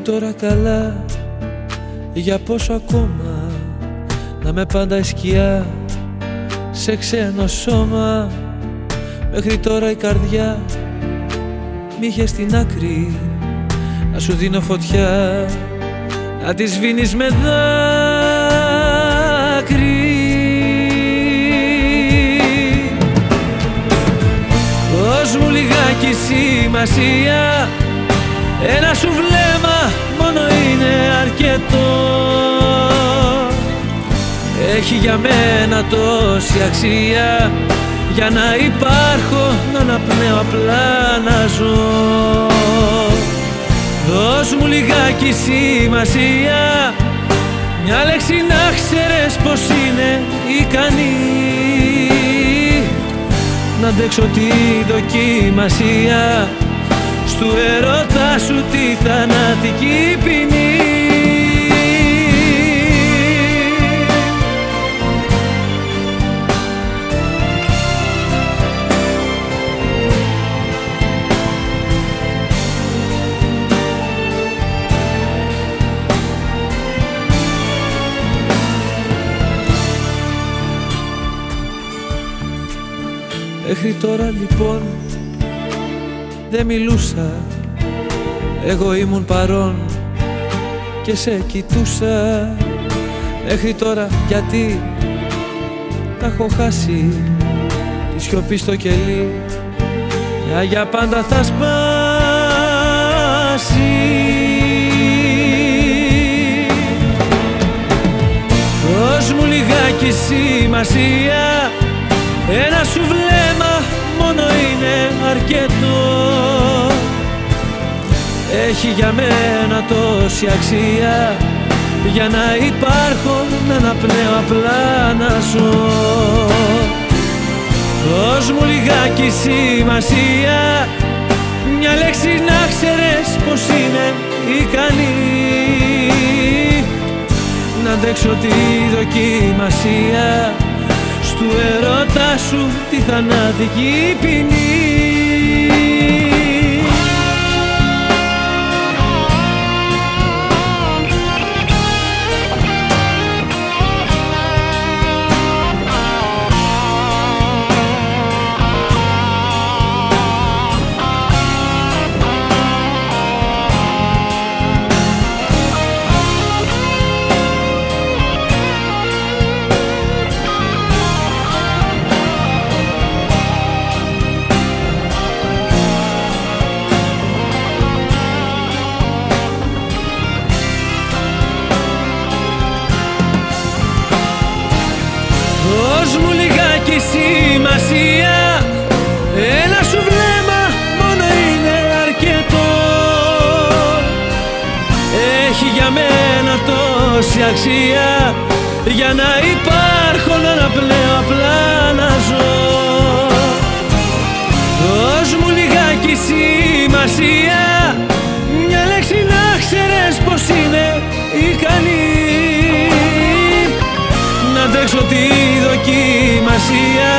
Μέχρι τώρα καλά Για πόσο ακόμα Να με πάντα η σκιά Σε ξένο σώμα. Μέχρι τώρα η καρδιά Μ' είχε στην άκρη Να σου δίνω φωτιά Να τη σβήνεις με δάκρυ. Δώσ' μου λιγάκι σημασία Ένα σου βλέμμα μόνο είναι αρκετό. Έχει για μένα τόση αξία. Για να υπάρχω, να αναπνέω απλά να ζω. Δώσ' μου λιγάκι σημασία. Μια λέξη να ξέρεις πως είναι ικανή. Να αντέξω τη δοκιμασία Στου ερώτα σου τη θανατική ποινή. Μέχρι τώρα λοιπόν δεν μιλούσα. Εγώ ήμουν παρόν και σε κοιτούσα. Μέχρι τώρα γιατί τα έχω χάσει. Τη σιωπή στο κελί για, για πάντα θα σπάσει. Δώσ' μου λιγάκι σημασία ένα σου βλέμμα μόνο είναι αρκετό. Έχει για μένα τόση αξία. Για να υπάρχω, να αναπνέω απλά να ζω. Δώσ' μου λιγάκι σημασία. Μια λέξη να ξέρεις πως είναι ικανή. Να αντέξω τη δοκιμασία του ερώτα σου τη θανατική ποινή λιγάκι σημασία. Ένα σου βλέμμα μόνο είναι αρκετό. Έχει για μένα τόση αξία. Για να υπάρχω να αναπνέω απλά να ζω. Δώσ' μου λιγάκι σημασία ικανή να αντέξω τη δοκιμασία